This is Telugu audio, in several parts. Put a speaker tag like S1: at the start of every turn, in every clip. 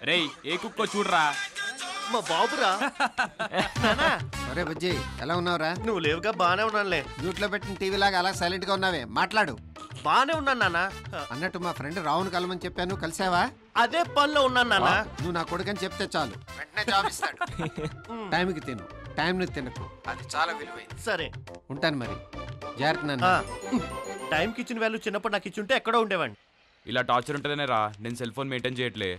S1: రేయ్ ఏ కుక్కో చూడరా?
S2: మా బాబురా.
S3: అరే బుజ్జి ఎలా ఉన్నావురా?
S2: నువ్వు లేవుగా బానే ఉన్నానులే.
S3: మ్యూట్లో పెట్టిన టీవీ లాగా అలా సైలెంట్గా ఉన్నావే మాట్లాడు.
S2: బానే ఉన్నాను నాన్న
S3: అన్నట్టు మా ఫ్రెండ్ రావును కలమని చెప్పాను కలిసావా?
S2: అదే పనిలో ఉన్నాను నాన్న
S3: నువ్వు నా కొడుకని చెప్తే చాలు. వెంటనే జాబ్ ఇస్తాడు. టైంకి తిను టైంని తినకు. అది చాలా విలువైంది.
S2: సరే.
S3: ఉంటాను మరి. జాగ్రత్త నాన్న.
S2: ఆ, టైంకి ఇచ్చిన వాల్యూ చిన్నప్పుడు నాకు ఇచ్చుంటే ఎక్కడో ఉండేవాడిని.
S1: ఇలా టార్చర్ ఉంటుందనే రా నేను సెల్ ఫోన్ మెయింటైన్ చేయట్లే.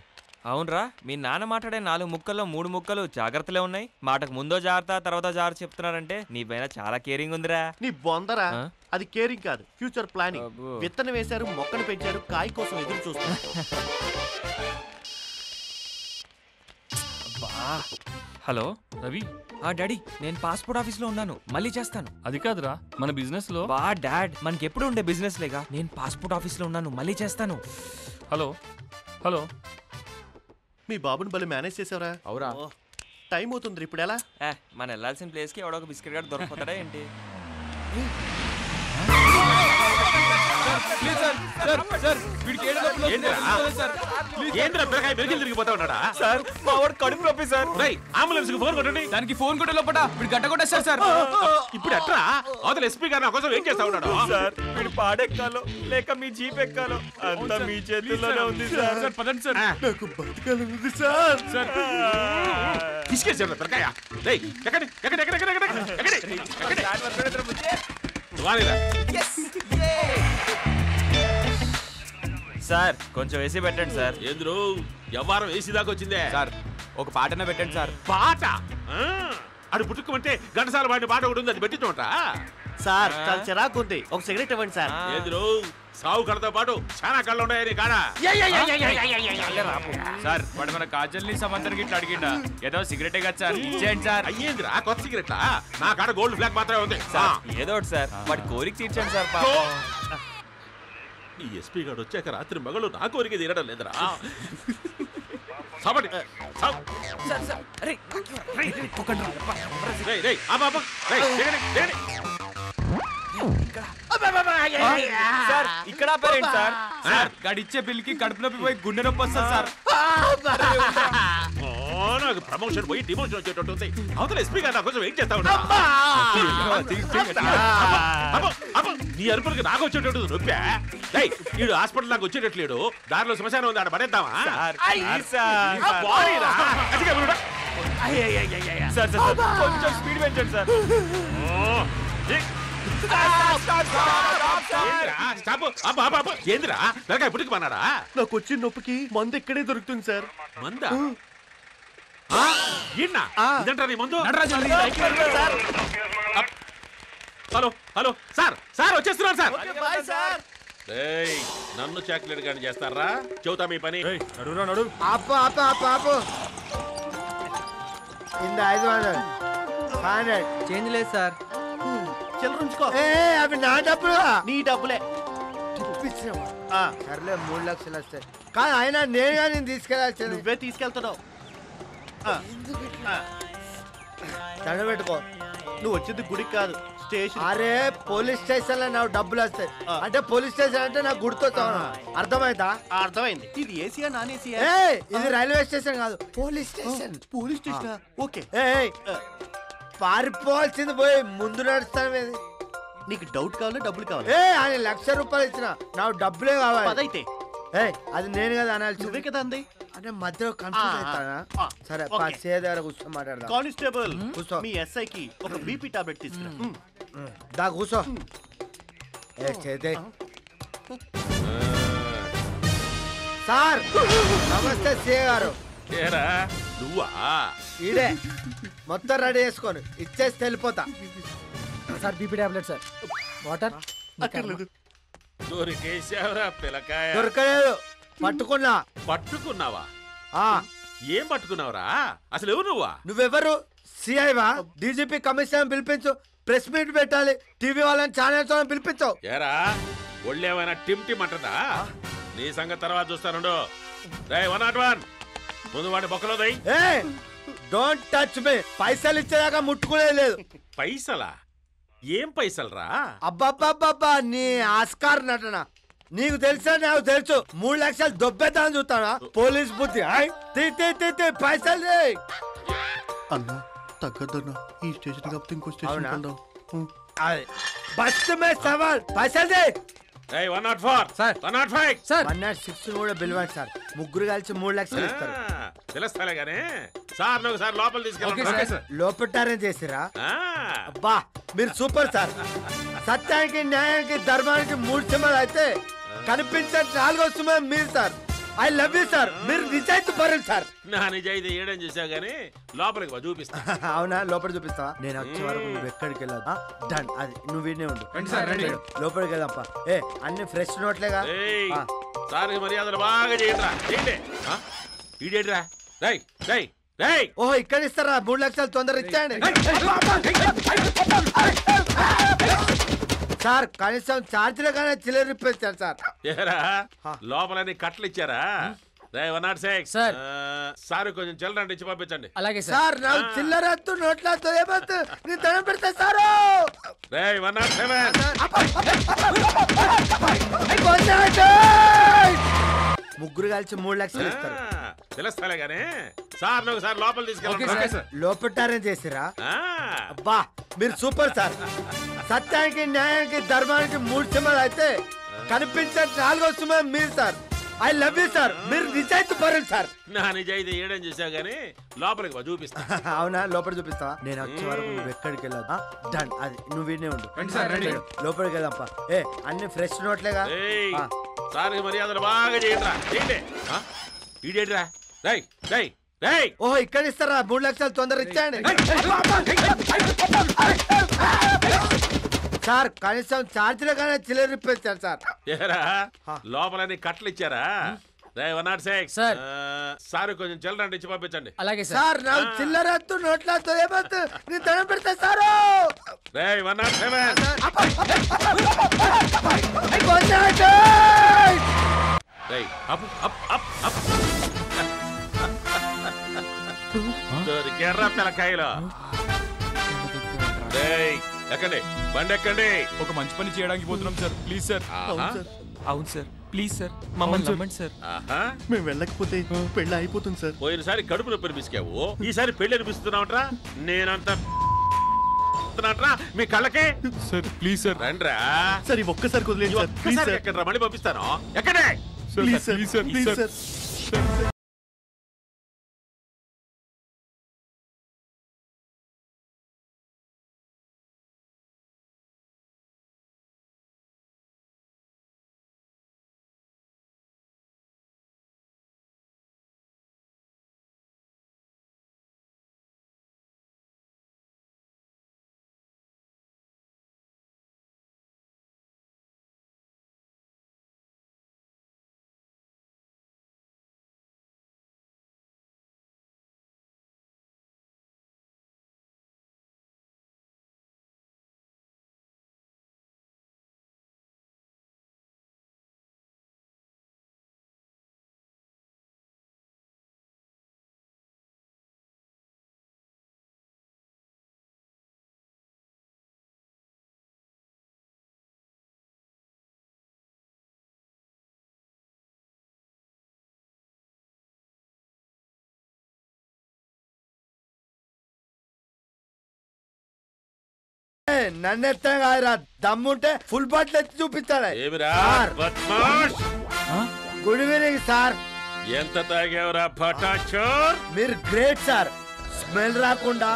S4: అవునరా మీ నాన్న మాట్లాడే నాలుగు ముక్కల్లో మూడు ముక్కలు జాగ్రత్తలే ఉన్నాయి. మాటకు ముందో జాగ్రత్త తర్వాత జాగ్రత్త చెప్తున్నారంటే నీ పైన చాలా కేరింగ్ ఉందిరా.
S2: నీ బొందరా? అది కేరింగ్ కాదు ఫ్యూచర్ ప్లానింగ్. విత్తనం వేశారు మొక్కను పెంచారు కాయ కోసం ఎదురు చూస్తారు
S4: హలో?
S5: రవి.
S4: ఆ డాడీ నేను పాస్పోర్ట్ ఆఫీస్లో ఉన్నాను. మళ్ళీ చేస్తాను.
S5: అది కాదురా మన బిజినెస్లో
S4: బా డాడ్ మనకి ఎప్పుడు ఉండే బిజినెస్ లేగా? నేను పాస్పోర్ట్ ఆఫీస్లో ఉన్నాను మళ్ళీ చేస్తాను.
S5: హలో. హలో.
S2: మీ బాబుని భలే మేనేజ్ చేసావరా.
S1: అవురా.
S2: టైం అవుతుంది ఇప్పుడు ఎలా?
S4: ఏ మన వెళ్ళాల్సిన ప్లేస్కి ఎవడో ఒక బిస్కెట్ గారు దొరకపోతాడా ఏంటి?
S6: ఏంద్రా పిల్లకాయ మెరుకులు తిరిగిపోతా ఉన్నాడా?
S4: సార్ మా వాడు కడుపు నొప్పి సార్
S6: రేయ్ అంబులెన్స్కి ఫోన్ కొట్టండి.
S1: దానికి ఫోన్ కూడా లోపట వీడు గడ్డ కొట్టేస్తారు సార్
S6: ఇప్పుడు ఎట్రా? అవతల ఎస్పీ గారు నా కోసం ఏం చేస్తా ఉన్నాడు?
S4: సార్ వీడు పాడెక్కాలో లేక మీ జీప్ ఎక్కాలో అంతా మీ చేతుల్లోనే ఉంది సార్
S1: సార్ పదండి సార్
S2: నాకు బతకాలనుంది సార్
S6: తీసుకెళ్ళి పిల్లకాయ రేయ్ ఎక్కడి? ఎక్కడి? ఎక్కడి? ఎక్కడి? ఎక్కడి? ఎక్కడి? ఎక్కడి? వానిరా
S4: సార్ కొంచెం వేసి పెట్టండి సార్.
S6: ఏంద్రు వ్యవహారం వేసి దాకా వచ్చిందే?
S1: సార్ ఒక పాటన పెట్టండి సార్.
S6: పాట? అడు పుట్టుకోమంటే గంటసాల వాడిన పాట ఒకటి ఉంది అది పెట్టించోట
S2: సార్ చాలా చిరాకు ఉంది. ఒక సిగరెట్ ఇవ్వండి సార్.
S6: ఏంద్రు సావు కళ్ళతో పాటు చాలా కళ్ళు ఉన్నాయని కాడా?
S1: సార్ వాడు మన కాజల్ని సమంతరికి ఇట్లా అడిగిండా? ఏదో సిగరెటే కదా సార్ ఇచ్చేయండి సార్.
S6: అయ్యేంద్రా కొత్త సిగరెట్లా నా కాడ గోల్డ్ ఫ్లాగ్ మాత్రమే ఉంది.
S4: ఏదో ఒకటి సార్ వాడి కోరిక తీర్చండి సార్ పాపం.
S6: ఈ ఎస్పీ గారు వచ్చాక రాత్రి మగలు నా కోరిక తీరడం లేదురా. సబడి.
S4: సార్ ఇక్కడ ఆపారేంటి సార్?
S1: సార్ గడిచ్చే బిల్కి కడుపు నొప్పి పోయి గుండె నొప్పి వస్తుంది సార్.
S6: నాకు ప్రమోషన్ పోయి డిమోషన్ వచ్చేటట్టు ఉంది అవతల ఎస్పీ గారు నా కోసం వెయిట్ చేస్తా ఉన్నా నీ అరుపులకి నాకు వచ్చేటట్టు నొప్పా? రేయ్, వీడు హాస్పిటల్ నాకు వచ్చేటట్లేడు. దారిలో శ్మశానం ఉంది ఆడ పడేద్దామా?
S4: సార్ సార్ కొంచెం స్పీడ్ పెంచండి సార్.
S6: ఏ, ఏందిరా? పుట్టుకు పన్నాడా
S2: నాకు వచ్చిన నొప్పికి మందు ఇక్కడే దొరుకుతుంది సార్
S6: మందా ఈయన్నా? ఇదంటారా నీ మందు
S2: sir
S6: up. Hello hello. Sir sir వచ్చేస్తున్నాను సార్.
S2: Bye sir.
S6: ఏయ్, నన్ను చాక్లెట్ గాని చేస్తారా? చెబుతా మీ పని.
S3: ఆపు ఆపు ఆపు ఆపు. ఇంద ఐదు వందలు. Five hundred.
S7: చేంజ్ లేదు సార్.
S3: ఏ అవి నా డబ్బులు?
S2: నీ డబ్బులే.
S3: సర్లే మూడు లక్షలు వస్తాయి. కానీ అయినా నేను కానీ తీసుకెళ్ళాల్సింది.
S2: నువ్వే తీసుకెళ్తున్నావు.
S3: దండబెట్టుకో
S2: నువ్వు వచ్చింది గుడికి కాదు స్టేషన్.
S3: అరే పోలీస్ స్టేషన్లో నాకు డబ్బులు వస్తాయి. అంటే పోలీస్ స్టేషన్ అంటే నాకు గుర్తొచ్చావు అర్థమైందా?
S2: ఆ, అర్థమైంది. ఇది ఏసీయా నాన్ ఏసీయా
S3: ఇది రైల్వే స్టేషన్ కాదు police
S2: station. Police station?
S3: Okay. పారిపోవాల్సింది పోయి ముందు నడుస్తాను ఏది?
S2: నీకు డౌట్ కావాలా డబ్బులు కావాలా?
S3: ఏ ఆయన లక్ష రూపాయలు ఇచ్చిన. నాకు డబ్బులే కావాలి.
S2: పదైతే.
S3: ఏ అది నేను కదా అనాల్సింది.
S2: నువ్వే కదా అంది.
S3: అంటే మధ్యలో కన్ఫ్యూజ్ అవుతానా
S2: ఆ,
S3: సరే
S2: ఓకే.
S3: పా సే దగ్గర కూర్చొని మాట్లాడదాం.
S2: కానిస్టేబుల్
S3: కూర్చో.
S2: మీ ఎస్ఐకి ఒక బీపీ టాబ్లెట్ తీసుకురా. ఉమ్.
S3: దా కూర్చో. ఏ చేతే. సార్! నమస్తే సే గారు.
S6: ఏరా నువ్వా?
S3: ఈడే. మొత్తం రెడీ చేసుకొని ఇచ్చేసి వెళ్ళిపోతా.
S7: Sir BP tablet sir. Water?
S2: అక్కర్లేదు.
S6: దొరికేసావురా పిల్లకాయ.
S3: దొరకలేదు. పట్టుకున్నా.
S6: పట్టుకున్నావా?
S3: ఆ.
S6: ఏం పట్టుకున్నావురా? అసలు ఎవరు నువ్వా?
S3: నువ్వెవరు? సిఐవా డీజీపీ కమిషనర్ పిలిపించు. ప్రెస్ మీట్ పెట్టాలి. టీవీ వాళ్ళని ఛానల్స్ వాళ్ళని పిలిపించవు
S6: ఏరా ఒళ్ళేమైనా టిమ్ టిమ్ అంటదా? నీ సంగతి తర్వాత చూస్తానుండు రే వన్ నాట్ వన్. ముందు వాడి బొక్కలో దయ్
S3: ఏ డోంట్ టచ్ మీ. పైసలు ఇచ్చేదాకా ముట్టుకునేది లేదు.
S6: పైసలా? ఏం పైసలరా?
S3: అబ్బబ్బబ్బబ్బా నీ ఆస్కార్ నటన. నీకు తెలుసా నాకు తెలుసు. మూడు లక్షలు దొబ్బేద్దామని చూస్తానా? పోలీస్ బుద్ధి ఆయ్. తీ తీ తీ తీ పైసలు.
S2: అన్నా తగ్గద్దన్నా. ఈ స్టేషన్ కాకపోతే ఇంకో స్టేషన్? వెళ్దాం.
S3: అది. బస్ మే సవాల్. పైసలు.
S6: రేయ్ one nought four
S7: sir.
S6: One nought five
S7: sir.
S3: One nought six కూడా పిలవండి సార్. ముగ్గురు కలిసి మూడు లక్షలు ఇస్తారు.
S6: తెలుస్తాలే గానీ. సార్ ఒకసారి లోపల
S7: ఓకే
S6: తీసుకెళ్ళండి
S7: సార్.
S3: లోపట్టారని చేసిరా అబ్బా మీరు సూపర్ సార్. సత్యానికి న్యాయానికి ధర్మానికి మూడు సింహాలు అయితే కనిపించే నాలుగో సింహం మీరు sir I love you sir మీరు నిజాయితీ పరులు సార్
S6: నా నిజాయితీ ఏడని చూసావు గానీ లోపలికి పో, చూపిస్తా
S3: అవునా లోపల చూపిస్తావా నేను వచ్చే వరకు నువ్వు ఎక్కడికి వెళ్ళదు డన్ అది నువ్వు వీడినే ఉండు లోపలికి వెళ్దాంపా ఏ అన్ని ఫ్రెష్ నోట్లేగా
S6: ఏయ్
S3: ఆ.
S6: సార్కి మర్యాదలు బాగా చేయండిరా చేయండి ఆ? ఈడేంటిరా రై రై రై
S3: ఓహో ఇక్కడ ఇస్తారా మూడు లక్షలు తొందర ఇచ్చేయండి సార్ కనీసం ఛార్జీలు కానీ చిల్లర ఇప్పించారు సార్.
S6: ఏరా లోపలని కట్టలు ఇచ్చారా?
S7: సార్.
S6: సార్ కొంచెం చిల్లరండి ఇచ్చి పంపించండి.
S7: అలాగే సార్.
S3: నాకు చిల్లర వద్దు నోట్ల వద్దు ఏమొద్దు నీ దండం పెడతా సారు.
S6: రే వన్ నాట్ సెవెన్
S3: కలిసి మూడు లక్షలు ఇస్తారు.
S6: తెలుస్తాలే గానీ. సార్ ఒకసారి లోపల
S7: ఓకే
S6: తీసుకెళ్ళండి
S7: సార్.
S3: చేసిరా? అబ్బా మీరు సూపర్ సార్. సత్యానికి న్యాయానికి ధర్మానికి మూడు సింహాలు అయితే కనిపించే నాలుగో సింహం మీరు sir. I love you sir మీరు నిజాయితీ పరులు సార్
S6: నా నిజాయితీ ఏడని చూసావు గానీ లోపలికి పో, చూపిస్తా
S3: అవునా లోపల చూపిస్తావా నేను వచ్చే వరకు నువ్వు ఎక్కడికి వెళ్ళదు డన్ అది నువ్వు వీడినే ఉండు లోపలికి వెళ్దాంపా ఏ అన్ని ఫ్రెష్ నోట్లేగా
S6: ఏయ్
S3: ఆ.
S6: సార్కి మర్యాదలు బాగా చేయండిరా చేయండి ఆ? ఈడేంటిరా రై రై రై
S3: ఓహో ఇక్కడ ఇస్తారా మూడు లక్షలు తొందర ఇచ్చేయండి సార్ కనీసం ఛార్జీలు కానీ చిల్లర ఇప్పించారు సార్.
S6: ఏరా? లోపలని కట్టలు ఇచ్చారా? రే one nought six
S7: sir.
S6: Sir కొంచెం చిల్లరండి ఇచ్చి పంపించండి.
S7: అలాగే సార్.
S3: నాకు చిల్లర వద్దు నోట్ల ఏమొద్దు నీ దండం పెడతా సారు!
S6: రే వన్ నాట్ సెవెన్ రేయ్ అప్ అప్ అప్. అప్ దొరికారా పిల్లకాయలు? రేయ్ ఎక్కండి. బండి ఎక్కండి.
S1: ఒక మంచి పని చేయడానికి పోతున్నాం సార్. Please
S6: sir.
S4: అవును సార్. Please sir. మమ్మల్ని నమ్మండి సార్.
S6: ఆహా.
S2: మేము వెళ్ళకపోతే పెళ్ళి అయిపోతుంది సార్.
S6: పోయినసారి కడుపు నొప్పి పిసికావు ఈసారి పెళ్ళి అనిపిస్తున్నావుట్రా? నేనంత మీ కళ్ళకే?
S1: Sir please sir.
S6: రండ్రా.
S2: సార్ ఈ ఒక్కసారి కుదిలేదు సార్. ప్లీజ్
S6: ఒక్కసారి
S2: సార్.
S6: ఎక్కడ్రా? మళ్ళీ పంపిస్తాను. ఎక్కడే.
S2: Please sir
S1: please sir
S2: please sir.
S3: నన్ను ఎత్తే కాదురా దమ్ముంటే ఫుల్ బాటిల్ ఎత్తి చూపించాలి
S6: ఏమిరా?
S3: సార్.
S6: బద్మాష్
S3: గుడ్ ఈవినింగ్ సార్.
S6: ఎంత తాగేవరా పటాచోర్
S3: మీరు గ్రేట్ సార్. స్మెల్ రాకుండా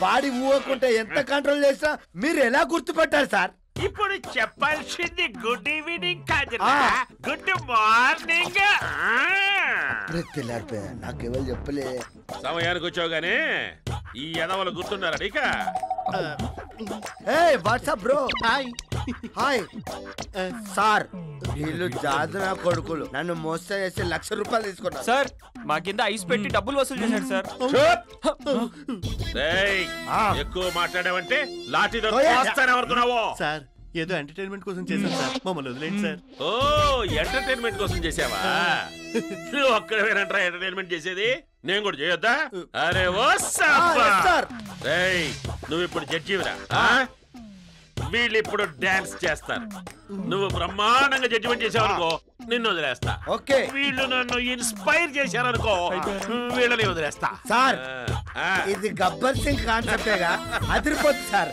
S3: బాడీ ఊవకుండా ఎంత కంట్రోల్ చేసినా మీరు ఎలా గుర్తుపట్టారు సార్?
S6: ఇప్పుడు చెప్పాల్సింది గుడ్ ఈవినింగ్ కాదురా.
S3: ఆ.
S6: Good morning.
S3: తెల్లారిపోయా నాకెవరు చెప్పలే.
S6: సమయానికి వచ్చావు గానీ ఈ ఎదవలు గుర్తున్నారా ఇక
S3: ఏ WhatsApp bro
S2: hi
S3: hi sir వీళ్ళు జాదునా కొడుకులు. నన్ను మోసం చేసి లక్ష రూపాయలు తీసుకున్నారు
S4: సార్ మా కింద ఐస్ పెట్టి డబ్బులు వసూలు చేశాడు సార్.
S6: ఎక్కువ మాట్లాడావంటే లాఠీతో
S3: ఓయ్.
S6: కోస్తానెవరుతున్నావో
S2: సార్ ఏదో ఎంటర్టైన్మెంట్ కోసం చేశాను సార్ మమ్మల్ని వదిలేండి సార్
S6: ఓ ఎంటర్టైన్మెంట్ కోసం చేసావా ఒక్కడవేనంటారా ఎంటర్టైన్మెంట్ చేసేది? నేను కూడా చేయొద్దా? అరే ఓ నువ్వు ఇప్పుడు జడ్జివిరా? ఆ? వీళ్ళు ఇప్పుడు డాన్స్ చేస్తారు. నువ్వు బ్రహ్మాండంగా జడ్జిమెంట్ చేసావు అనుకో నిన్ను వదిలేస్తా.
S3: ఓకే.
S6: వీళ్ళు నన్ను ఇన్స్పైర్ చేశారనుకో వీళ్ళని వదిలేస్తా.
S3: సార్ ఇది గబ్బర్ సింగ్ కాన్సెప్టేగా. అదిరిపోతుంది సార్.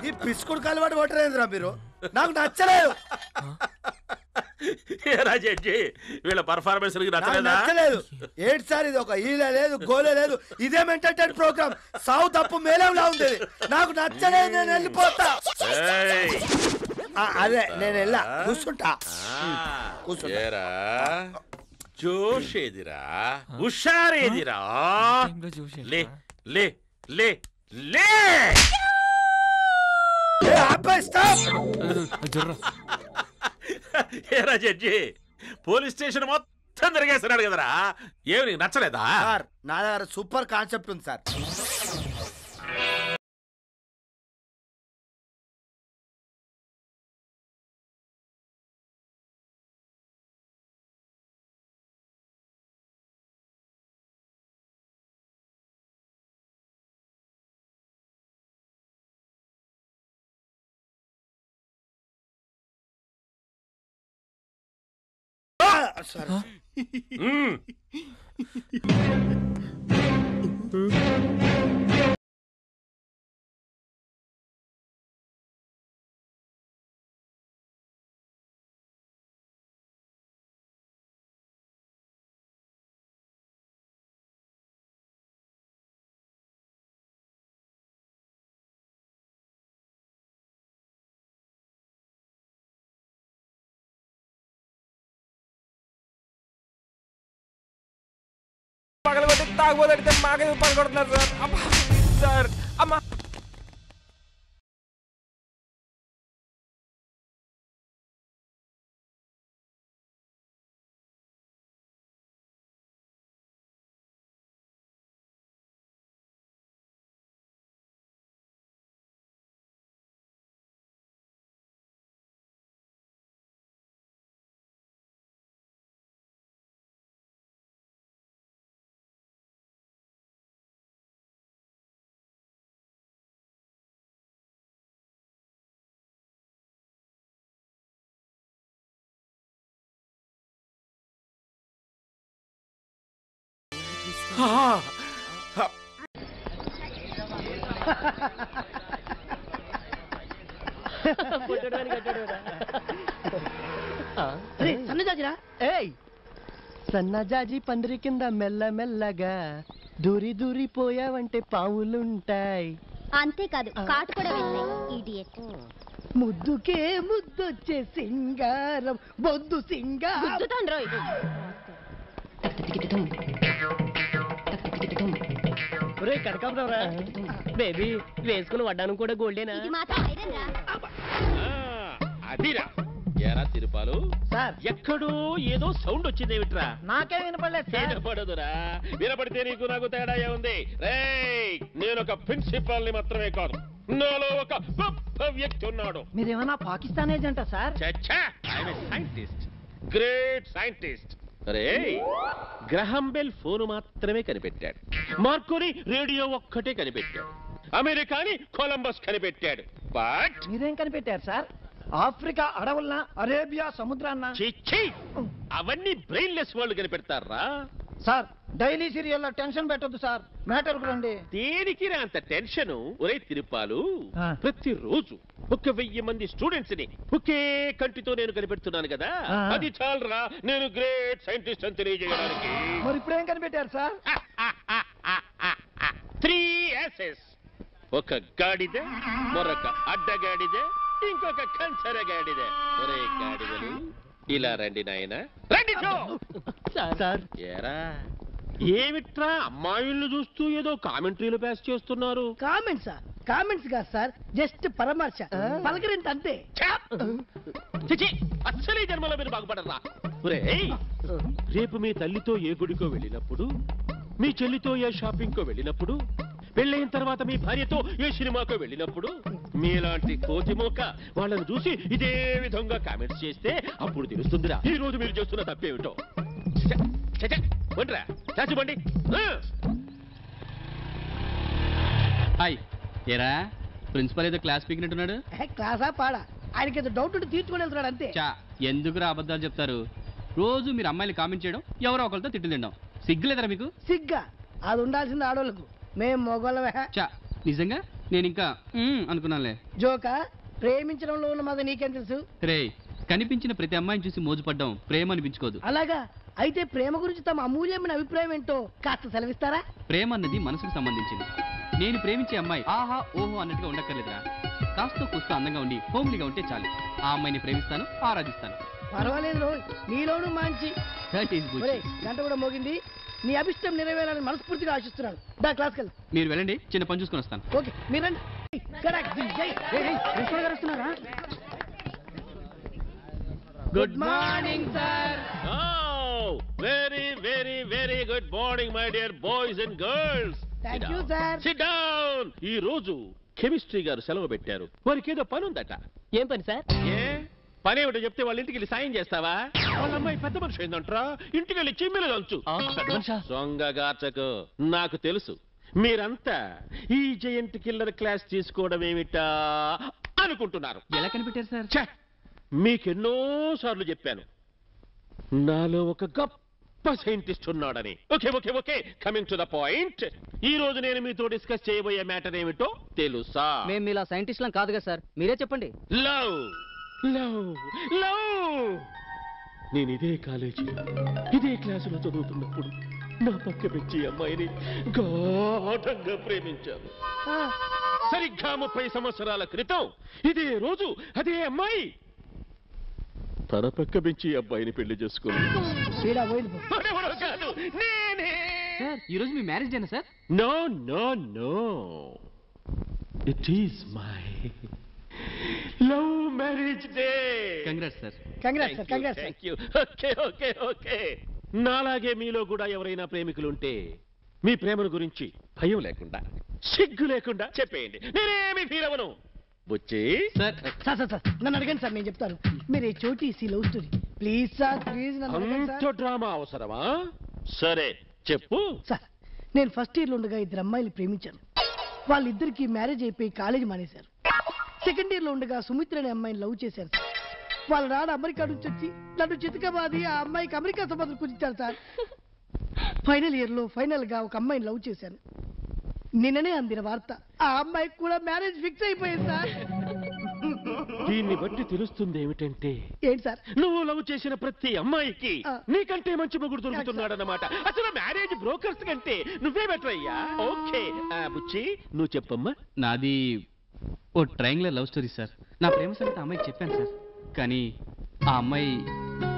S3: ఈ పిసుకుడు కలవాటు కొట్టరేంద్రా మీరు? నాకు నచ్చలేదు.
S6: ఏరా జడ్జి వీళ్ళ పర్ఫార్మెన్స్
S3: నాకు
S6: నచ్చలేదా?
S3: నచ్చలేదు. ఏంటి సార్ ఇది ఒక ఈల లేదు గోలే లేదు. ఇదేం ఎంటర్టైన్ ప్రోగ్రామ్. సావు తప్పు మేలేంలా ఉంది ఇది. నాకు నచ్చలేదు నేను వెళ్ళిపోతా.
S6: ఏయ్,
S3: ఆ, అదే నేను వెళ్ళా. కూర్చుంటా. కూర్చుంటా.
S6: ఏరా? జోష్ ఏదిరా హుషారేదిరా? లే లే లే లే! ఏరా జడ్జి పోలీస్ స్టేషన్ మొత్తం తిరిగేస్తున్నాడు కదరా. ఏమి నచ్చలేదా?
S3: సార్ నా దగ్గర సూపర్ కాన్సెప్ట్ ఉంది సార్. సార్
S6: మ్మ్.
S4: పగలగొట్టి తాగుబోతే మాకే పగలగొడుతున్నారు సార్ అమ్మా సార్ అమ్మా
S8: సన్నజాజిరా ఏయ్ సన్నజాజి పందిరి కింద మెల్ల మెల్లగా దూరి దూరి పోయావంటే పావులుంటాయి
S9: అంతేకాదు కాటు కూడా
S8: ముద్దుకే ముద్దొచ్చే సింగారం బొద్దు సింగారం ఒరే కనకాంబరవరా బేబీ వేసుకుని వడ్డాను కూడా గోల్డేనా?
S9: ఇది మాత్రం ఐరన్ రా
S6: ఆ, అదిరా. ఏరా తిరుపాలు?
S8: సార్.
S6: ఎక్కడో ఏదో సౌండ్ వచ్చిందేమిట్రా
S8: నాకే వినపడలేదు
S6: వినపడదురా. వినపడితే నీకు నాకు తేడా ఉంది రేయ్ నేను ఒక ప్రిన్సిపాల్ని మాత్రమే కాదు. నాలో ఒక గొప్ప వ్యక్తి ఉన్నాడు.
S8: మీరేమన్నా పాకిస్తాన్ ఏజెంటా సార్?
S6: చచ్చా సైంటిస్ట్ గ్రేట్ సైంటిస్ట్ అరే గ్రహం బెల్ ఫోన్ మాత్రమే కనిపెట్టాడు. మార్కోని రేడియో ఒక్కటే కనిపెట్టాడు. అమెరికాని కొలంబస్ కనిపెట్టాడు. బట్
S8: మీరేం కనిపెట్టారు సార్? ఆఫ్రికా అడవులన అరేబియా సముద్రాన్న?
S6: అవన్నీ బ్రెయిన్లెస్ వాళ్ళు కనిపెడతారా?
S8: సార్ డైలీ సీరియల్ టెన్షన్ పెట్టొద్దు సార్. మ్యాటర్ రండి.
S10: దేనికి అంత టెన్షన్? ఒరే తిరుపాలు
S8: ఆ.
S10: ప్రతిరోజు ఒక వెయ్యి మంది స్టూడెంట్స్ని ఒకే కంటితో నేను కనిపెడుతున్నాను కదా?
S8: ఆ.
S10: అది చాలరా నేను గ్రేట్ సైంటిస్ట్ అని తెలియజేయడానికి.
S8: మరి ఇప్పుడేం కనిపెట్టారు సార్?
S10: Three SS. ఒక గాడిద మరొక అడ్డగాడిద ఇంకొక కంచర గాడిద ఒరే గాడిదలు. ఇలా రండి నాయన. రండి చో!
S8: సార్.
S10: ఏరా? ఏమిట్రా అమ్మాయిల్ని చూస్తూ ఏదో కామెంటరీలు పాస్ చేస్తున్నారు?
S8: కామెంట్సా కామెంట్స్ కాదు సార్. జస్ట్ పరామర్శ. పలకరింత అంతే.
S10: చిచి ఈ జన్మలో మీరు బాగుపడరా. ఒరేయ్, రేపు మీ తల్లితో ఏ గుడికో వెళ్ళినప్పుడు మీ చెల్లితో ఏ షాపింగ్ కో వెళ్ళినప్పుడు పెళ్ళైన తర్వాత మీ భార్యతో ఏ సినిమాకో వెళ్ళినప్పుడు మీలాంటి కోతి మోక వాళ్ళని చూసి ఇదే విధంగా కామెంట్స్ చేస్తే అప్పుడు తెలుస్తుందిరా. ఈ రోజు మీరు చేస్తున్న తప్పేమిటో. చాచిబండి ఆ.
S11: హాయ్. ఏరా? ప్రిన్సిపల్ ఏదో క్లాస్ పీకినట్టున్నాడు?
S8: క్లాసా పాడా? ఆయనకి ఏదో డౌట్ ఉంటే తీర్చుకొని వెళ్తున్నాడు అంతే.
S11: చా ఎందుకురా అబద్ధాలు చెప్తారు? రోజు మీరు అమ్మాయిలు కామెంట్ చేయడం ఎవరో ఒకరితో తిట్లు తినడం. సిగ్గులేదరా మీకు?
S8: సిగ్గా. అది ఉండాల్సింది ఆడోళ్ళకు. మేం
S11: చా నిజంగా? నేను ఇంకా మ్మ్ అనుకున్నానులే.
S8: జోకా? ప్రేమించడంలో ఉన్న మాది నీకేం తెలుసు?
S11: రే కనిపించిన ప్రతి అమ్మాయిని చూసి మోజుపడ్డం ప్రేమ అనిపించుకోదు.
S8: అలాగా? అయితే ప్రేమ గురించి తమ అమూల్యమైన అభిప్రాయం ఏంటో కాస్త సెలవిస్తారా?
S11: ప్రేమ అన్నది మనసుకు సంబంధించింది. నేను ప్రేమించే అమ్మాయి ఆహా ఓహో అన్నట్టుగా ఉండక్కర్లేదురా. కాస్త కూస్తో అందంగా ఉండి హోమ్లీగా ఉంటే చాలు. ఆ అమ్మాయిని ప్రేమిస్తాను ఆరాధిస్తాను.
S8: పర్వాలేదు రోయ్ నీలోను మంచి.
S11: దట్ ఈస్ గుడ్
S8: ఒరేయ్, గంట కూడా మోగింది. నీ అభిష్టం నెరవేరాలని మనస్ఫూర్తిగా ఆశిస్తున్నాను. దా క్లాస్కి వెళ్ళు.
S11: మీరు వెళ్ళండి చిన్న పని చూసుకొని వస్తాను.
S8: ఓకే మీరండి కరెక్ట్ జై ప్రిన్సిపల్ గారు వస్తున్నారా? Good morning sir
S10: very very very good morning my dear boys and girls
S8: Thank you, sir.
S10: Sit down ఈ రోజు కెమిస్ట్రీ గారు సెలవు పెట్టారు. వారికి ఏదో పని ఉందట.
S8: ఏం పని సార్
S10: ఏ? పని ఏమిటో చెప్తే వాళ్ళ ఇంటికి వెళ్ళి సాయం చేస్తావా? వాళ్ళ అమ్మాయి పెద్ద మనిషి అయిందంట్రా. ఇంటికి వెళ్ళి చిమ్మిలు దంచు సొంగగాచకు నాకు తెలుసు. మీరంతా ఈ జయంట్ కిల్లర్ క్లాస్ తీసుకోవడం ఏమిటా అనుకుంటున్నారు.
S11: ఎలా కనిపెట్టారు సార్!
S10: మీకెన్నో సార్లు చెప్పాను. నాలో ఒక గొప్ప సైంటిస్ట్ ఉన్నాడని. Okay okay okay. Coming to the point ఈ రోజు నేను మీతో డిస్కస్ చేయబోయే మ్యాటర్ ఏమిటో తెలుసా?
S7: మేము ఇలా సైంటిస్ట్లం కాదు కదా సార్. మీరే చెప్పండి.
S10: లవ్. Love love! నేను ఇదే కాలేజీలో ఇదే క్లాసులో చదువుతున్నప్పుడు నా పక్క పెంచి అమ్మాయిని గాఢంగా ప్రేమించాను. సరిగ్గా ముప్పై సంవత్సరాల క్రితం ఇదే రోజు అదే అమ్మాయి తన పక్క పెంచి అబ్బాయిని
S11: పెళ్ళి ఈ రోజు మీ marriage డేనా
S10: sir? No no no. It is my love marriage
S11: day congrats
S8: sir congrats sir congrats
S10: thank you okay okay okay నాలాగే మీలో కూడా ఎవరైనా ప్రేమికులుంటే మీ ప్రేమను గురించి భయం లేకుండా సిగ్గు లేకుండా చెప్పేయండి. నేనేమి ఫీల్ అవ్వను. Buchi
S11: sir
S8: sir sir sir నన్ను అడగండి సార్ నేను చెప్తాను. మీరు ఈ చోటి C love story please sir please నన్ను అడగండి
S10: అంత
S8: సార్
S10: డ్రామా అవసరమా? సరే చెప్పు.
S8: సార్ నేను ఫస్ట్ ఇయర్లో ఉండగా ఇద్దరు అమ్మాయిలు ప్రేమించాను. వాళ్ళిద్దరికి మ్యారేజ్ అయిపోయి కాలేజీ మానేశారు. సెకండ్ ఇయర్లో ఉండగా సుమిత్ర అనే అమ్మాయిని లవ్ చేశాను సార్. వాళ్ళ నాన్న అమెరికా నుంచి వచ్చి నన్ను చితకబాది ఆ అమ్మాయికి అమెరికా సంబంధం కుదించారు సార్. ఫైనల్ ఇయర్లో ఫైనల్గా ఒక అమ్మాయిని లవ్ చేశాను. నిన్ననే అందిన వార్త ఆ అమ్మాయికి కూడా మ్యారేజ్ ఫిక్స్ అయిపోయింది సార్.
S10: దీన్ని బట్టి తెలుస్తుంది ఏమిటంటే
S8: ఏంటి సార్?
S10: నువ్వు లవ్ చేసిన ప్రతి అమ్మాయికి
S8: ఆ.
S10: నీకంటే మంచి మొగుడు దొరుకుతున్నాడన్నమాట. అసలు మ్యారేజ్ బ్రోకర్స్ కంటే నువ్వే బెటర్ అయ్యా. ఓకే. ఆ, బుచ్చి నువ్వు చెప్పమ్మా.
S11: నాది ఓ ట్రయాంగులర్ లవ్ స్టోరీ సార్. నా ప్రేమ సంగతి అమ్మాయికి చెప్పాను సార్. కానీ ఆ అమ్మాయి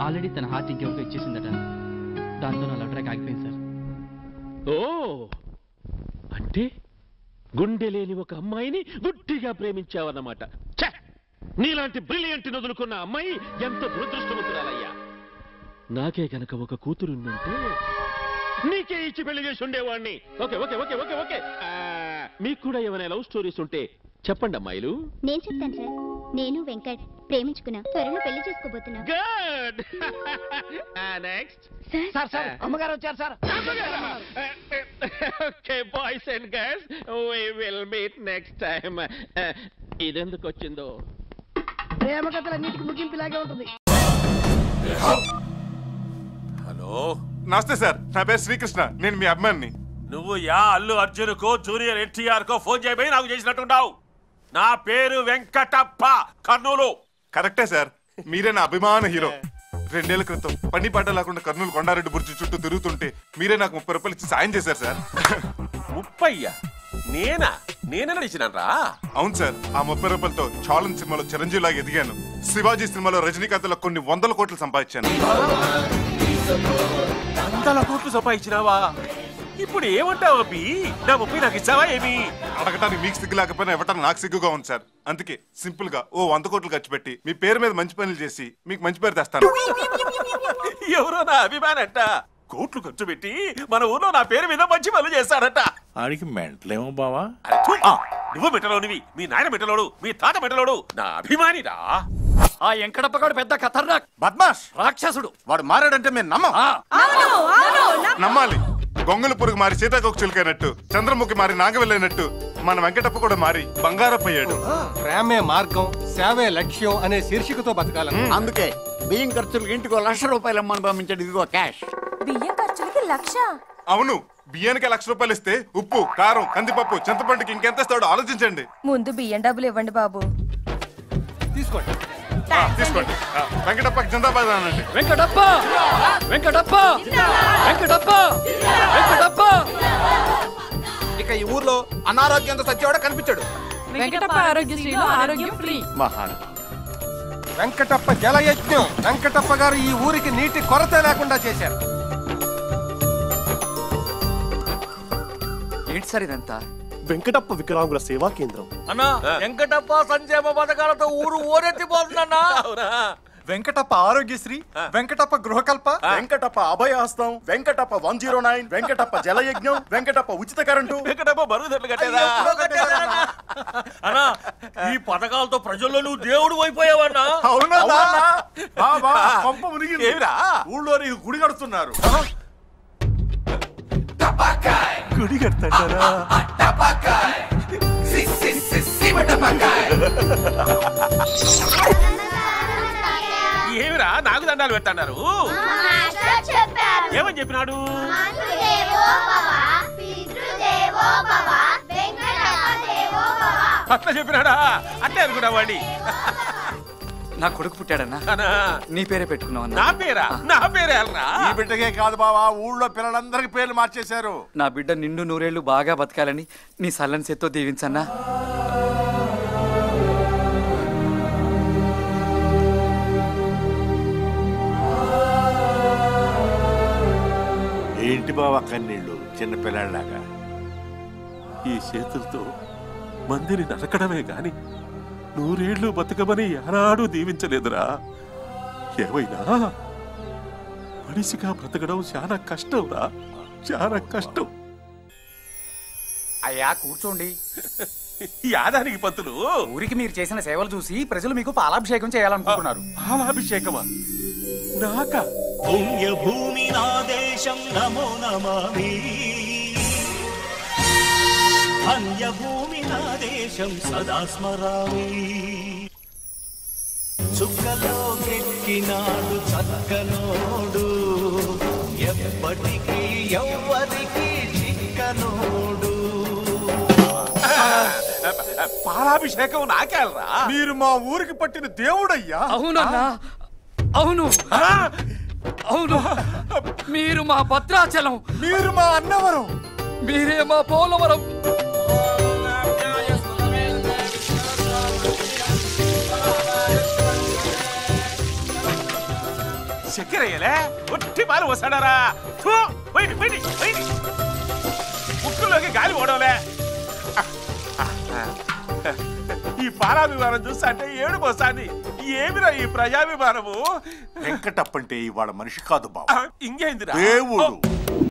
S11: ఆల్రెడీ తన హార్ట్ ఇంకెవరికో ఇచ్చేసిందట. దాంతో నా లవ్ ట్రాక్ ఆగిపోయింది సార్.
S10: ఓ! అంటే గుండె లేని ఒక అమ్మాయిని గుడ్డిగా ప్రేమించావన్నమాట. ఛే! నీలాంటి బ్రిలియంట్ వదులుకున్న అమ్మాయి ఎంత దురదృష్టవంతురాలయ్యా. నాకే గనక ఒక కూతురుందంటే నీకే ఇచ్చి పెళ్ళి చేసి ఉండేవాడిని okay okay okay okay okay. ఆ, మీకు కూడా ఏమైనా లవ్ స్టోరీస్ ఉంటే చెప్పండి అమ్మాయిలు.
S9: నేను చెప్తాను సార్. నేను వెంకట్ ప్రేమించుకున్నా. త్వరలో పెళ్ళి చేసుకోబోతున్నా.
S10: Good next
S8: sir. సార్ అమ్మగారు వచ్చారు sir.
S10: Okay boys and girls we will meet next time ఇదెందుకు వచ్చిందో?
S8: ప్రేమ కథలు అన్నిటికీ ముగింపు ఇలాగే ఉంటుంది.
S6: హలో.
S12: నమస్తే సార్. నా పేరు శ్రీకృష్ణ. నేను మీ అభిమాని
S6: నువ్వు యా అల్లు అర్జున్కో జూనియర్ ఎన్టీఆర్ కో ఫోన్ చేయబోయి నాకు చేసినట్టున్నావు నా పేరు వెంకటప్ప. కర్నూలు.
S12: కరెక్టే సార్. మీరే నా అభిమాన హీరో. రెండేళ్ళ క్రితం పని పాట లేకుండా కర్నూలు కొండారెడ్డి బుర్జి చుట్టూ తిరుగుతుంటే మీరే నాకు ముప్పై రూపాయలు ఇచ్చి సాయం చేశారు సార్.
S6: ముప్పయ్య నేనా? నేనే నడిచినరా
S12: అవును సార్ ఆ ముప్పై రూపాయలతో చాలన్ సినిమాలో చిరంజీవి లాగా ఎదిగాను. శివాజీ సినిమాలో రజనీకాంత్లో కొన్ని వందల కోట్లు సంపాదించాను.
S6: వందల కోట్లు సంపాదించినావా? ఇప్పుడు ఏమంటావు అబ్బి? నా ముప్పై నాకు ఇచ్చావా ఏమి?
S12: అడగటానికి మీకు సిగ్గు లేకపోయినా ఇవ్వటానికి నాకు సిగ్గుగా ఉంది సార్. అందుకే సింపుల్గా ఓ వంద కోట్లు ఖర్చు పెట్టి మీ పేరు మీద మంచి పనులు చేసి మీకు మంచి పేరు తెస్తాను.
S6: ఎవరో నా అభిమానంట. కోట్లు ఖర్చు పెట్టి మన ఊర్లో నా పేరు మీద మంచి పనులు చేస్తాడట.
S13: ఆడికి మెంటలేమో బావా!
S6: నువ్వు మెట్టలోనివి మీ నాయన మెట్టలోడు మీ తాత మెట్టలోడు నా అభిమానిరా.
S14: ఆ వెంకటప్పగాడు పెద్ద ఖతర్నాక్
S12: బద్మాష్!
S14: రాక్షసుడు.
S12: వాడు మారాడంటే మేము నమ్మం నమ్మాలి. గొంగళి పురుగు మారి సీతాకోక చిలుకైనట్టు చంద్రముఖి మారి నాగవెళ్ళైనట్టు మన వెంకటప్ప కూడా మారి బంగారప్ప అయ్యాడు
S3: ప్రేమే మార్గం సేవే లక్ష్యం అనే శీర్షికతో బతకాలి
S14: అందుకే బియ్యం ఖర్చులకు ఇంటికి లక్ష రూపాయలు అమ్మని పంపించండి ఇదిగో క్యాష్.
S15: బియ్యం ఖర్చులకి లక్ష?
S12: అవును బియ్యానికి లక్ష రూపాయలు ఇస్తే ఉప్పు కారం కందిపప్పు చింతపండుకి ఇంకెంత ఇస్తాడో ఆలోచించండి.
S15: ముందు బియ్యం డబ్బులు ఇవ్వండి బాబు.
S3: తీసుకోండి.
S12: ఆ, తీసుకోండి. ఆ, వెంకటప్పకి జిందాబాద్ అనండి.
S14: వెంకటప్ప వెంకటప్ప! వెంకటప్ప!
S13: అనారోగ్యంతో సచ్చేవాడు కనిపించాడు.
S15: వెంకటప్ప ఆరోగ్యశ్రీలో ఆరోగ్యం ఫ్రీ.
S3: వెంకటప్ప జలయజ్ఞం. వెంకటప్ప గారు ఈ ఊరికి నీటి కొరత లేకుండా చేశారు.
S14: ఏంటి సార్ ఇదంతా?
S2: వెంకటప్ప వికలాంగుల సేవా కేంద్రం.
S14: అన్నా వెంకటప్ప సంక్షేమ పథకాలతో ఊరు ఓరెత్తిపోతుందన్నా
S6: అవునా?
S3: వెంకటప్ప ఆరోగ్యశ్రీ వెంకటప్ప గృహకల్ప
S2: వెంకటప్ప అభయహస్తం Venkatappa one zero nine Venkatappa జలయజ్ఞం వెంకటప్ప ఉచిత కరెంటు
S6: వెంకటప్ప బరువుదట్లు కట్టేదా
S14: అన్నా ఈ పథకాలతో ప్రజల్లో నువ్వు దేవుడు అయిపోయావన్నా
S2: అవునా బాబా పంప మునిగింది
S6: ఏమిరా
S2: ఊళ్ళో నీకు గుడి కడుతున్నారు
S6: గుడి కడతారా ఏమిరా? నాకు దండాలు పెట్టన్నారు ఏమని చెప్పినాడు? అట్లా చెప్పినాడా? అట్లే అనుకున్నా వాడి
S14: నా కొడుకు పుట్టాడన్నా. నీ పేరే పెట్టుకున్నావు
S6: నా పేరా? నా పేరే
S13: ఈ బిడ్డకే కాదు బావా ఊళ్ళో పిల్లలందరికి పేర్లు మార్చేశారు.
S14: నా బిడ్డ నిండు నూరేళ్ళు బాగా బతకాలని నీ సల్లని చేత్తో దీవించన్నా.
S13: ఏంటి బావా కన్నీళ్ళు చిన్న పిల్లాడిలాగా
S6: ఈ చేతులతో మందిని నరకడమే గాని నూరేళ్ళు బతకమని ఏనాడు దీవించలేదురా. ఏమైనా? మనిషిగా బ్రతకడం చాలా కష్టంరా. చాలా కష్టం.
S14: అయ్యా కూర్చోండి.
S6: యాదానికి పంతులు
S14: ఊరికి మీరు చేసిన సేవలు చూసి ప్రజలు మీకు పాలాభిషేకం చేయాలనుకుంటున్నారు.
S6: పాలాభిషేకమా? నాకా?
S16: పుణ్యభూమి నా దేశం నమో నమామి. ధన్యభూమి నా దేశం సదా స్మరామి. చుక్కలో కెక్కినాడు చక్కనోడు. ఎప్పటికీ ఎవ్వరికి చిక్కనోడు.
S6: పాలాభిషేకం నాకేలరా?
S3: మీరు మా ఊరికి పట్టిన దేవుడయ్యా.
S14: అవునన్నా. అవును. అవును. మీరు మా భద్రాచలం.
S3: మీరు మా అన్నవరం.
S14: మీరే మా పోలవరం.
S6: చక్కెరయ్యలే ఒట్టి పాలు వస్తాడారా? ముక్కుల్లోకి గాలి పోవడంలే. ఈ పాలాభిమానం చూస్తా అంటే ఏడుపు వస్తాంది. ఏమిరా ఈ ప్రజాభిమానము?
S13: వెంకటప్ప అంటే ఇవాళ మనిషి కాదు బావ
S6: ఇంకేందిరా?
S13: దేవుడు.